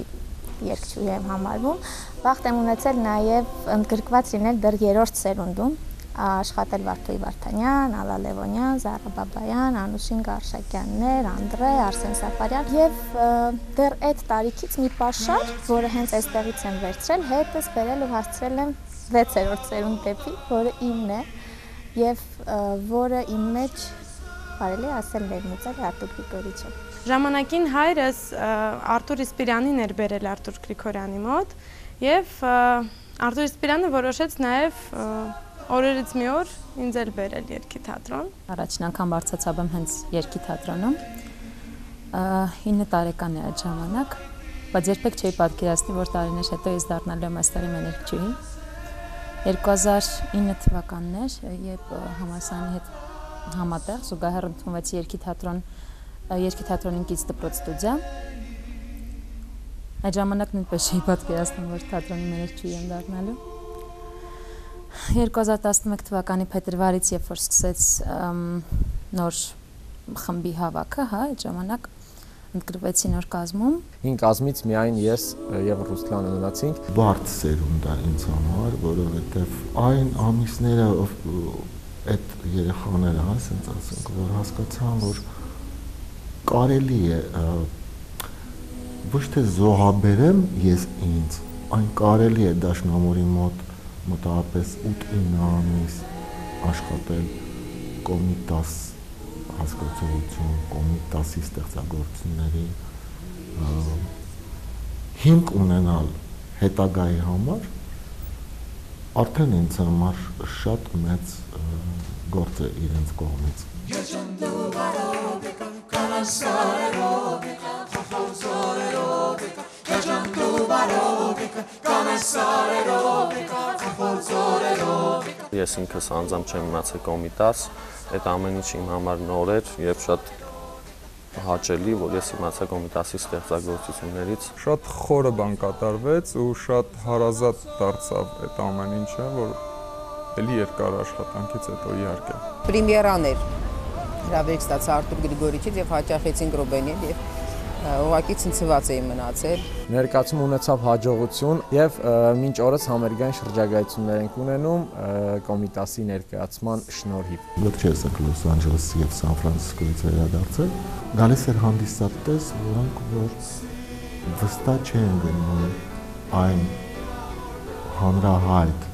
երգչուհի եմ համարվում։ Վաղտ եմ ունեցել նաև ընդգրկված լինել դեռ 3-րդ սերունդում։ աշխատել Վարդուհի Վարդանյան, Ալա Լևոնյան, Զարա Բաբայան, Անուսին Գարշակյաններ, Անդրե, Արսեն Սաֆարյան եւ դեռ այդ տարիքից մի պաշար, որը հենց այստեղից եմ վերցրել, հետս բերել ու հասցրել եմ 6-րդ ծերունդ դեպի, որը իմն է եւ որը իմ մեջ կարելի ասել ներմուծել Արտուր Գրիգորիչը։ Ժամանակին հայրս Արտուր Իսպիրյանին էր բերել Արտուր Գրիգորյանի մոտ եւ Արտուր Իսպիրյանը որոշեց նաեւ օրերից մի օր ինձ էլ բերել երկի թատրոն։ Առաջին անգամ բարձացավ եմ հենց երկի թատրոնում։ 9 տարեկան է այդ ժամանակ, բայց երբեք չէի պատկերացնի, որ տարիներ հետո ես դառնալու եմ այստեղի մեներկչուհի։ 2009 թվականն էր, երբ համասանի հետ համատեղ զուգահեռ ընդունվեցի երկի թատրոն երկի թատրոնին կից դպրոց ստուդիա։ Այդ ժամանակ նույնպես չի պատկերացնում, որ թատրոնի մեներչուհի եմ դառնալու։ 2011 թվականի փետրվարից, երբ որ սկսեց նոր խմբի հավաքը, հա, այդ ժամանակ ընդգրկվեցի նոր կազմում։ Ին կազմից միայն ես եւ Ռուսլանը մնացինք։ Բարդ սերունդ է ինձ համար, որովհետեւ այն ամիսները այդ երեխաները, հա, ասենք, որ հասկացան, որ կարելի է ոչ թե զոհաբերեմ ես ինձ, այն կարելի է դաշնամուրի մոտ մոտավորապես 8-9 ամիս աշխատել կոմիտաս հասկացողություն, կոմիտասի ստեղծագործությունների հիմք ունենալ հետագայի համար արդեն ինձ համար շատ մեծ գործ է իրենց կողմից։ Երջանդու բարոբիկա կանասարերոբիկա խոխորձորերոբիկա Երջանդու բարոբիկա կանասարերոբիկա խոխորձորերոբիկա Ես ինքս անձամբ չեմ մնացել կոմիտաս, այդ ամեն ինչ իմ համար նոր էր եւ շատ հաճելի, որ ես իմացա կոմիտասի ստեղծագործություններից։ Շատ խորը բան կատարվեց ու շատ հարազատ դարձավ այդ ամեն ինչը, որ էլի երկար աշխատանքից հետո իհարկե։ Պրեմիերան էր հրավերք ստացա Արտուր Գրիգորիչից եւ հաճախեցին Գրոբենին եւ ուղղակի ցնցված էի մնացել։ Ներկայացում ունեցավ հաջողություն եւ մինչ օրս համերգային շրջագայություններ ենք ունենում կոմիտասի ներկայացման շնորհիվ։ Լոքչեսակ Լոս Անջելես եւ Սան Ֆրանցիսկոից վերադարձել։ Գալիս էր հանդիսատես, որոնք որ վստահ չեն գնում այն հանրահայտ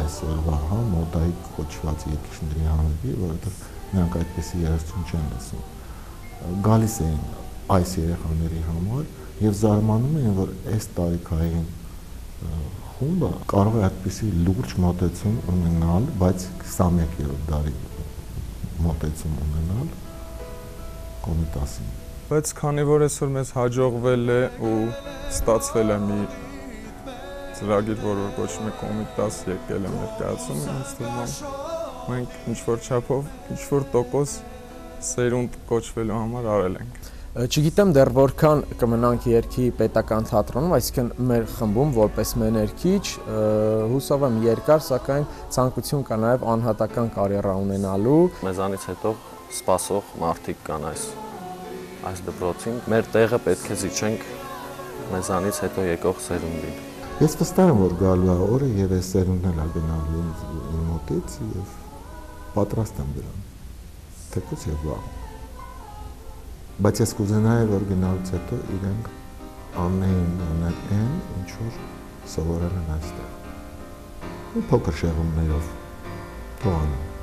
այսօրվա հա մոդայի կոչված երկիշների համերգի, որովհետեւ նրանք այդպեսի երազություն չեն լսում։ Գալիս էին այս երեխաների համար եւ զարմանում էին, որ այս տարիքային խումբը կարող է այդպիսի լուրջ մոտեցում ունենալ, բայց 21-րդ դարի մոտեցում ունենալ կոմիտասին։ Բայց քանի որ այսօր մեզ հաջողվել է ու ստացվել է մի ծրագիր, որը կոչվում է կոմիտաս եկել է ներկայացում, ինձ թվում է մենք ինչ որ չափով ինչ որ տոկոս սերունդ կոչվելու համար արել ենք։ Չգիտեմ դեռ որքան կմնանք երկի պետական թատրոնում, այսինքն մեր խմբում որպես մեներքիչ, հուսով եմ երկար, սակայն ցանկություն կա նաև անհատական կարիերա ունենալու։ Մեզանից հետո սпасող մարդիկ կան այս այս դպրոցին։ Մեր տեղը պետք է զիջենք մեզանից հետո եկող սերունդին։ Ես վստահ եմ, որ գալու օրը եւ այս սերունդն էլ գնալու ինձ մոտից եւ պատրաստ եմ դրան։ Թեկուզ եւ վաղ։ Բայց ես կուզենայի, որ գնալուց հետո իրենք անեին ունել այն, ինչ որ սովորել են այստեղ։ Մի փոքր շեղումներով թողանում։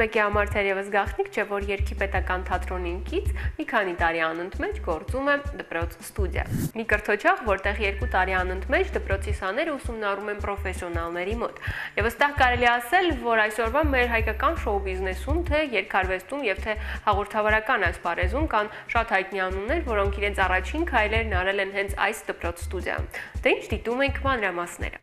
մեկի համար թերևս գաղտնիք չէ, որ Երկի պետական թատրոնին կից մի քանի տարի անընդմեջ գործում է դպրոց ստուդիա։ Մի կրթօջախ, որտեղ երկու տարի անընդմեջ դպրոցի սաները ուսումնառում են պրոֆեսիոնալների մոտ։ Եվ վստահ կարելի ասել, որ այսօրվա մեր հայկական շոու բիզնեսում, թե երկարվեստում եւ թե հաղորդավարական այս բարեզում կան շատ հայտնի անուններ, որոնք իրենց առաջին քայլերն արել են հենց այս դպրոց ստուդիայում։ Դե ինչ դիտում ենք մանրամասները։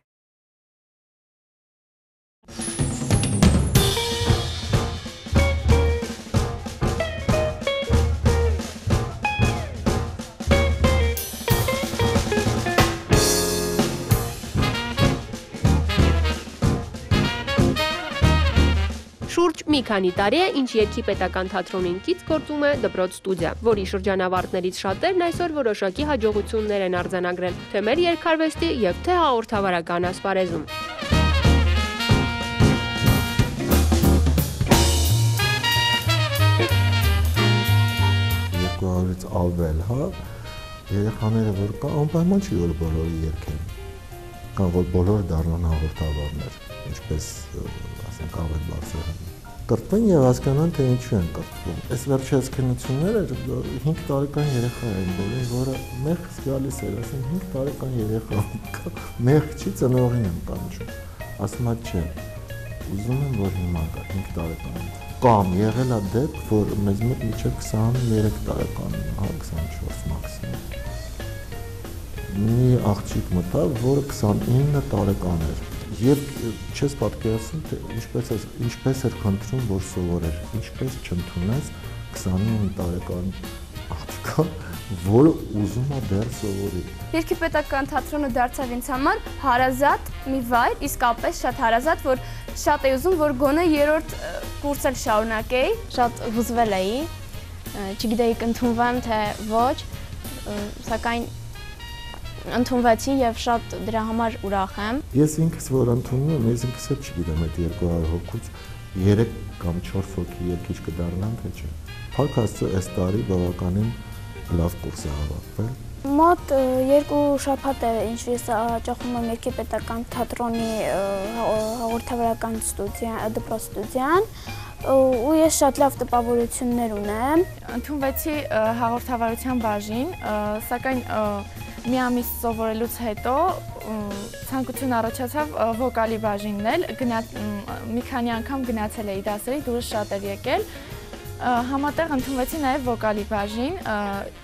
Շուրջ մի քանի տարի է, ինչ Երգի պետական թատրոնին կից գործում է դպրոց ստուդիա, որի շրջանավարտներից շատերն այսօր որոշակի հաջողություններ են արձանագրել թե մեր երկարվեստի եւ թե հաղորդավարական ասպարեզում։ 200-ից ավել, հա, երեխաները որ կա, անպայման չի որ բոլորը երկեն։ Կամ որ բոլորը դառնան հաղորդավարներ, ինչպես ասենք ավել բարձր կրտվեն եւ հասկանան թե ինչու են կրտվում։ Այս վերջերս քննությունները 5 տարեկան երեխա են բոլորը, որը մեղք գալիս էր, ասեն 5 տարեկան երեխա կա, մեղք չի ծնողին եմ կանչում։ Ասում է չէ։ Ուզում եմ որ հիմա կա 5 տարեկան կամ եղել է դեպք, որ մեզ մոտ միջև 23 տարեկան, հա 24 մաքսիմում։ Մի աղջիկ մտավ, որը 29 տարեկան էր եւ չես պատկերացնում թե ինչպես է ինչպես էր խնդրում որ սովորեր ինչպես չընդունես 29 տարեկան աղջկա որը ուզում է դեռ սովորի Երկի պետական թատրոնը դարձավ ինձ համար հարազատ մի վայր, իսկապես շատ հարազատ, որ շատ էի ուզում, որ գոնե երրորդ կուրս էլ շարունակեի, շատ հուզվել էի, չգիտեի կընդունվեմ թե ոչ, սակայն ընդունվեցին եւ շատ դրա համար ուրախ եմ։ Ես ինքս որ ընդունում եմ, ես ինքս էլ չգիտեմ այդ 200 հոգուց 3 կամ 4 հոգի երկիչ կդառնան թե չէ։ Փառք Աստծո, այս տարի բավականին լավ կուրս է հավաքվել Մոտ երկու շաբաթ է ինչ ես հաճախում եմ Երկի պետական թատրոնի հաղորդավարական ստուդիա, դպրոց ստուդիան ու ես շատ լավ տպավորություններ ունեմ։ Ընդունվեցի հաղորդավարության բաժին, սակայն մի ամիս սովորելուց հետո ցանկություն առաջացավ վոկալի բաժինն էլ, մի քանի անգամ գնացել էի դասերի, դուրս շատ էր եկել Համատեղ ընդունվեցի նաև վոկալի բաժին,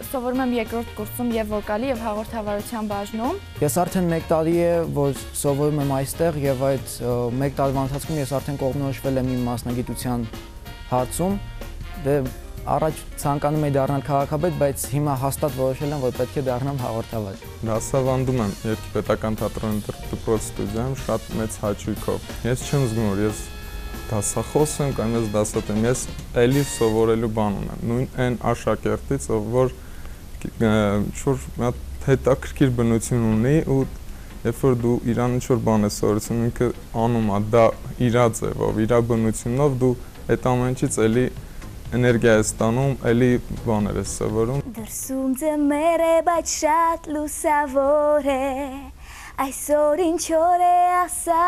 սովորում եմ երկրորդ կուրսում եւ վոկալի եւ հաղորդավարության բաժնում։ Ես արդեն 1 տարի է, որ սովորում եմ այստեղ եւ այդ 1 տարվա ընթացքում ես արդեն կողմնորոշվել եմ իմ մասնագիտության հարցում։ Դե առաջ ցանկանում եի դառնալ քաղաքապետ, բայց հիմա հաստատ որոշել եմ, որ պետք է դառնամ հաղորդավար։ Դասավանդում եմ Երկի պետական թատրոնի դպրոց ստուդիայում շատ մեծ հաճույքով։ Ես չեմ զգում, որ ես դասախոս եմ կամ ես դասատեմ, ես էլի սովորելու բան ունեմ։ Նույն այն աշակերտից, ով որ շուտ մի հատ հետաքրքիր բնություն ունի ու երբ որ դու իրան ինչ որ բան ես սովորեցնում, ինքը անում է դա իր ձևով, իր բնությունով դու այդ ամենից էլի էներգիա ես ստանում, էլի բաներ ես սովորում։ Դրսում ձմեր է, բայց շատ լուսավոր է, այսօր ինչ օր է ասա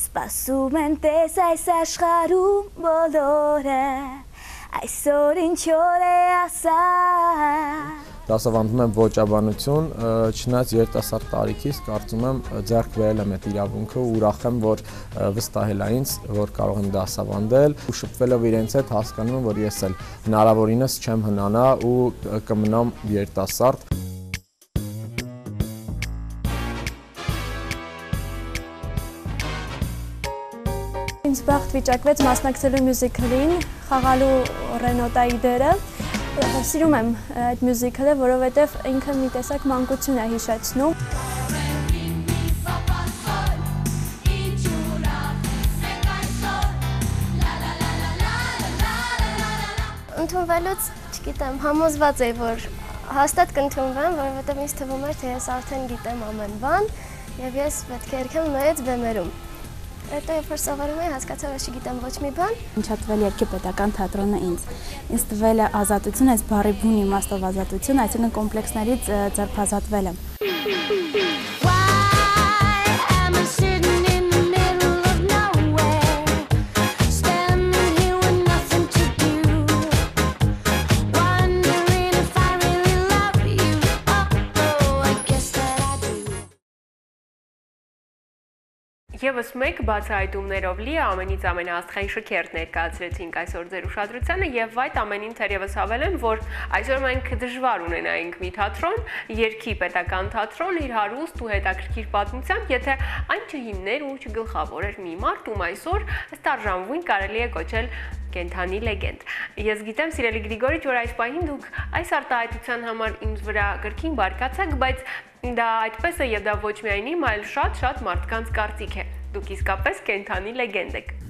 Սպասում են տես այս աշխարում բոլորը, այսօր ինչ օր է ասա։ Դասավանդում եմ ոճաբանություն, չնայած երիտասարդ տարիքից կարծում եմ ձեռք բերել եմ այդ իրավունքը ու ուրախ եմ, որ վստահել ինձ, որ կարող եմ դասավանդել ու շփվելով իրենց հետ հասկանում եմ, որ ես էլ հնարավորինս չեմ հնանա ու կմնամ երիտասարդ։ Ինձ բախտ վիճակվեց մասնակցելու մյուզիքլին, խաղալու Ռենոտայի դերը։ Սիրում եմ այդ մյուզիքլը, որովհետև ինքը մի տեսակ մանկություն է հիշեցնում։ Ընդունվելուց, չգիտեմ, համոզված էի, որ հաստատ կընդունվեմ, որովհետև ինձ թվում էր, թե ես արդեն գիտեմ ամեն բան եւ ես պետք է երգեմ մեծ բեմերում։ Հետո երբ որ սովորում էի, հասկացա, որ չգիտեմ ոչ մի բան։ Ինչ հատվել երկի պետական թատրոնը ինձ։ Ինձ տվել է ազատություն, այս բարի բուն իմաստով ազատություն, այսինքն կոմպլեքսներից ձերբազատվել եմ։ Եվս մեկ բացահայտումներով լի ամենից ամենաաստղային շքերթ ներկայացրեցինք այսօր ձեր ուշադրությանը եւ այդ ամենին թերևս հավելեմ, որ այսօր մենք դժվար ունենայինք մի թատրոն, երկի պետական թատրոն իր հարուստ ու հետաքրքիր պատմությամբ, եթե այն չհիմներ ու չգլխավորեր մի մարդ, ում այսօր ըստ արժանվույն կարելի է կոչել կենթանի լեգենդ։ Ես գիտեմ, սիրելի Գրիգորիչ, որ այս պահին դուք այս արտահայտության համար ինձ վրա գրքին բարկացաք, բայց դա այդպես է եւ դա ոչ միայն իմ, այլ շատ-շատ մարդկանց կարծիք է։ Դուք իսկապես կենթանի լեգենդ եք։